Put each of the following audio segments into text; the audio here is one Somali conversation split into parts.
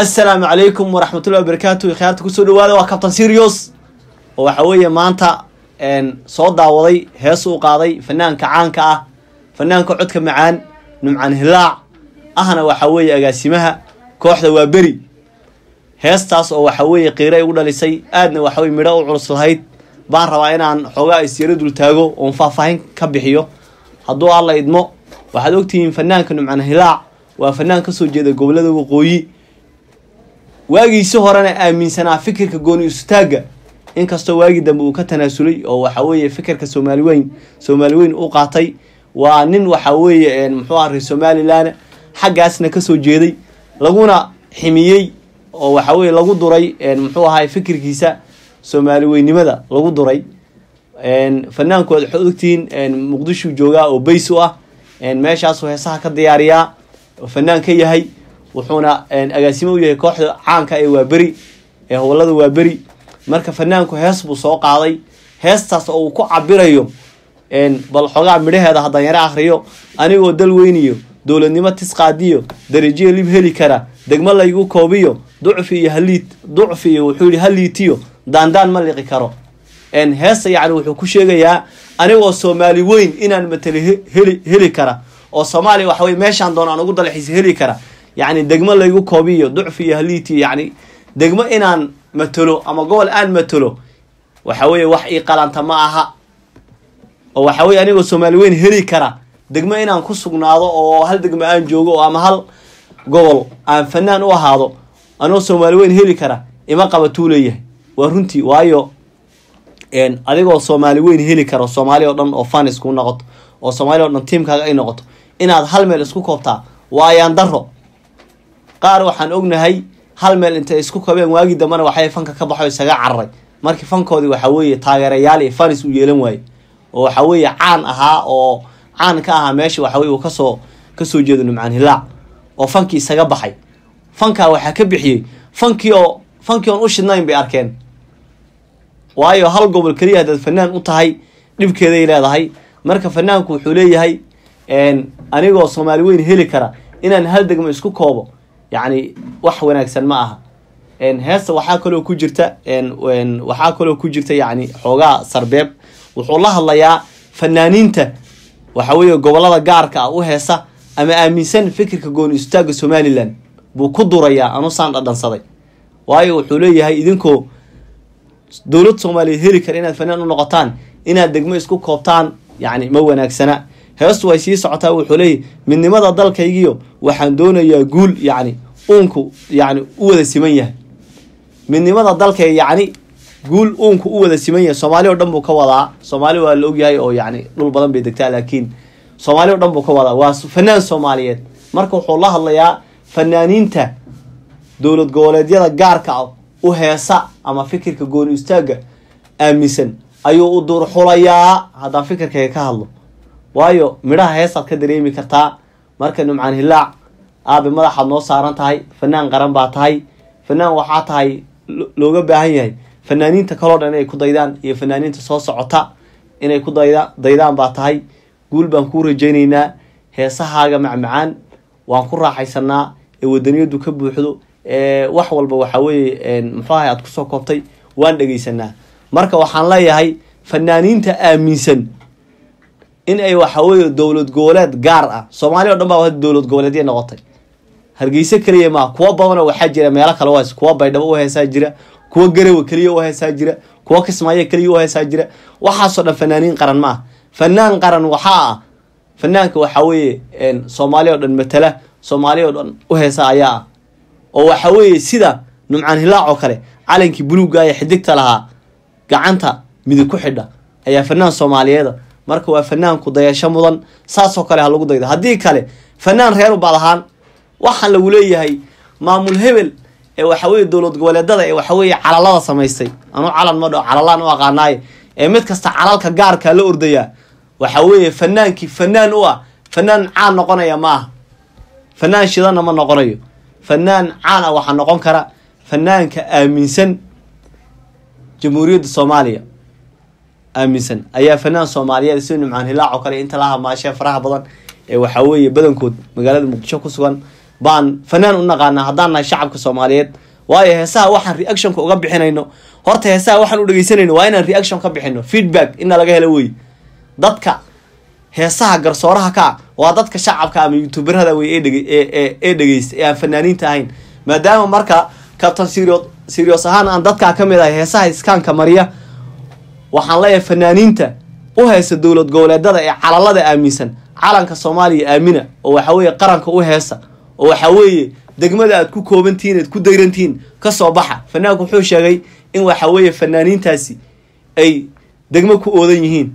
assalaamu calaykum waraxmatullahi wabarakaatu khiyaarta ku soo dhawaada waa captain serios oo waxa weeye maanta soo daawaday hees uu qaaday fanaanka caanka ah fanaanka codka macaan numcan hilaac. Ahna waxa weeye agaasimaha kooxda waa beri. Heestaas oo waxa weeye qiiray ugu dhalisay aadna waxaweye midho u culus lahayd. Baan rabaa inaan xoogaa isyaro dul taago oon faahfaahin ka bixiyo. Hadduu alla idmo waxaad ogtihiin fanaanka numcan hilaac waa fanaan ka soo jeeda gobollada waqooyi waagiisi horena aaminsanaa fikirka gooni istaaga. Inkastoo waagii dambe uu ka tanaasulay oo waxa weeye fikirka soomaali weyn soomaali weyn u qaatay waa nin waxa weeye muxuu ah reer somalilan xaggaasna ka soo jeeday laguna ximiyey oo waxa weye lagu duray muxuu ahay fikirkiisa soomaali weynimada lagu duray. Fanaanku waad waxaad ogtihiin muqdisho joogaa oo bays u ah meeshaasuu heesaha ka diyaariyaa oo fanaan ka yahay wuxuuna agaasimo u yahay kooxda caanka ee waaberi ee howlada waaberi marka fanaanku hees buu soo qaaday. Heestaas oo uu ku cabirayo bal xoogaa midhaheeda haddaan yaro akriyo anigoo dal weyniyo dowladnimo tisqaadiyo darajiya lib heli kara degmo laygu koobiyo ducfi iyo haliid ducfi iyo wuxuu yihi haliitiyo daandaan ma liqi karo. Heesta yacni wuxuu ku sheegayaa anigoo soomaali weyn inaan matele heli kara oo soomaaliya waxa weye meeshaan doon ugu dalxiisa heli kara yacni degmo laygu koobiyo ducfi iyo haliitiyo yacni degmo inaan matelo ama gobol aan matelo waxa weeye wax ii qalanta ma aha. Oo waxa weye anigoo soomaali weyn heli kara degmo inaan ku sugnaado oo hal degmo aan joogo oo ama hal gobol aan fanaan u ahaado anigoo soomaali weyn heli kara ima qabatuu leeyahay waa runtii waayo adigoo soomaali weyn heli karo soomaali oo dhan oo fan isku noqoto oo soomaali o dhan tiimkaaga ay noqoto inaad hal meel isku koobtaa waa ayaan daro qaar waxaan ognahay hal meel intay isku kabeen waagii dambena waxay fanka ka baxo isaga cararay markii fankoodii waxa weeye taageerayaal iyo fanis uu yeelan waaye oo waxa weeye caan ahaa oo caan ka ahaa meesha waxa weye uu ka soo ka soo jeedo numcaan hilaac oo fankii isaga baxay. Fankaa waxaa ka bixiyey fankii oo fankii oon u shidnayn bay arkeen. Waayo hal gobol keliya haddaad fanaan u tahay dhibkeeday leedahay. Marka fanaanku wuxuu leeyahay anigoo soomaali weyn heli kara inaan hal degmo isku koobo yacni wax wanaagsan ma aha. Heesta waxaa kaloo ku jirta waxaa kaloo ku jirta yacni xoogaa sarbeeb. Wuxuu la hadlayaa fanaaniinta. Waxa weeye gobollada gaarka ah u heesa ama aaminsan fikirka gooni istaaga somalilan. Buu ku durayaa anusaan dhadhansaday. Waayo wuxuu leeyahay idinkoo dowlad soomaaliya heli kara inaad fanaan u noqotaan inaad degmo isku koobtaan yacni ma wanaagsana. Heestu way sii socotaa wuxuu leeyahy midnimada dalkaygiyo waxaan doonayaa guul yacni uunku yacni u wada siman yahay. Midnimada dalkayga yacni guul uunku u wada siman yahay soomaali o dhan buu ka wadaa. Soomaali waa la ogyahay oo yacni dhul badan bay degtaa laakiin soomaali o dhan buu ka wadaa. Waa fanaan soomaaliyeed. Marka wuxuu la hadlayaa fanaaniinta dowlad goboleedyada gaarka ah u heesa ama fikirka gooni istaaga aaminsan ayuu u duurxulayaa haddaan fikirkayga ka hadlo waayo midhaha heestaad ka dareemi kartaa. Marka numcaan hilaac aabe madaxaad noo saaran tahay fanaan qaran baa tahay fanaan waxaa tahay looga baahan yahay. Fanaaniinta kaloo dhan inay ku daydaan iyo fanaaniinta soo socota inay ku dayda daydaan baa tahay. Guul baan kuu rajaynaynaa heesahaaga macmacaan waan ku raaxaysanaa ee wadaniyadu ka buuxdo wax walba waxa weeye muxuu ahay aad ku soo koobtay waan dhegeysanaa marka waxaan leeyahay fanaaniinta aaminsan in ay waxa weeye dowlad goboleed gaar ah soomaaliya o dhan baa dowlad goboleedya noqotay hargeysa keliya maa kuwo badanoo waxaa jira meelo kale u kuwa baydhabo u heesaa jira kuwa garowe keliya u heesaa jira kuwa kismaayo keliya u heesaa jira. Waxaasoo dhan fanaaniin qaran ma ah fanaan qaran waxaa ah fanaanka waxa weeye soomaaliya o dhan matala soomaaliya o dhan u heesa ayaa ah. Oo waxa weeye sida numcaan hilaac oo kale calankii buluugga ee xidigta lahaa gacanta midig ku xidha ayaa fanaan soomaaliyeeda. Marka waa fanaanku dayasho mudan saasoo kale ha lagu daydo. Haddii kale fanaan reer baad ahaan waxaan lagu leeyahay maamul hebel ee waxa weye dowlad goboleedada ee waxa weeye calalada samaystay. Anuu calan ma dho calalaan u aqaanaaye ee mid kasta calalka gaarkaa la ordayaa waxa weeye fanaankii fanaan u ah. Fanaan caan noqonaya ma aha. Fanaan shidana ma noqonayo. Fanaan caan ah waxaa noqon kara fanaanka aaminsan. Jamhuuriyadda soomaaliya aaminsan. Ayaa fanaan soomaaliyeed sida numcaan hilaac oo kale inta la hamaashee faraha badan ee waxaa weeye badankood magaalada muqdisho ku sugan baan fanaan u naqaanaa haddaan shacabka soomaaliyeed. Waayo heesaha waxaan reactionka uga bixinayno. Horta heesaha waxaan u dhegeysanayno waa inaan reaction ka bixino feedback laga helo wey. Dadka heesaha garsooraha ka waa dadka shacabka ama youtuberada wey ee dhege- ee- ee- ee dhegeysta ee aan fanaaniinta ahayn. Maadaama marka captain serio serios ahaan aan dadkaa ka mid ahay heesaha iskaanka mariya waxaan leeyahay fanaaniinta u heesa dowlad goboleedada ee calalada aaminsan. Calanka soomaaliya aamina oo waxa weeye qaranka u heesa oo waxa weeye degmada aad ku koobantihiin aad ku dayrantihiin ka soo baxa. Fanaanku wuxuu sheegay in waxa weeye fanaaniintaasi ay degmo ku oodan yihiin.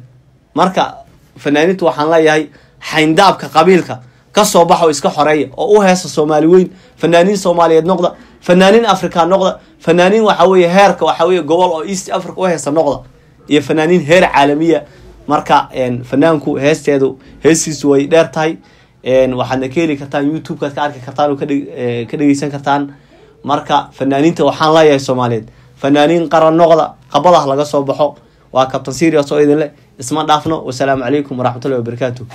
Marka fanaaniintu waxaan leeyahay xayndaabka qabiilka ka soo baxa oo iska xoreeya oo u heesa soomaali weyn fanaaniin soomaaliyeed noqda fanaaniin africa noqda fanaaniin waxa weeye heerka waxa weeye gobol oo east africa u heesa noqda iyo fanaaniin heer caalamiya. Marka fanaanku heesteedu heestiisu way dheer tahay waxaadna ka heli kartaan youtube-kaad ka arki kartaan oo ee, ka dhegeysan kartaan. Marka fanaaniinta waxaan leeyahay soomaaliyeed fanaaniin qaran noqda qabadah laga soo baxo. Waa captain serious oo idin leh. Isma dhaafno. Wasalaamu calaykum waraxmatullahi wabarakaatu